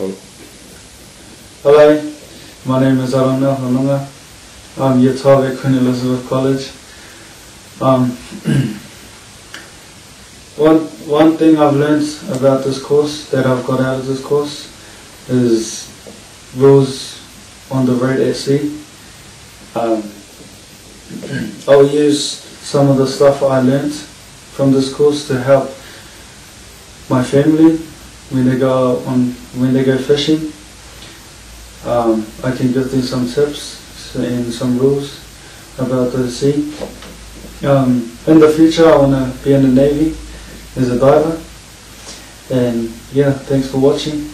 Hello, my name is Arona Hanunga. I'm year 12 at Queen Elizabeth College. Um, one, one thing I've learned about this course, that I've got out of this course, is rules on the road sea. Um, I'll use some of the stuff I learned from this course to help my family when they go on when they go fishing. Um, I can give them some tips and some rules about the sea. Um, in the future, I want to be in the Navy as a diver. And yeah, thanks for watching.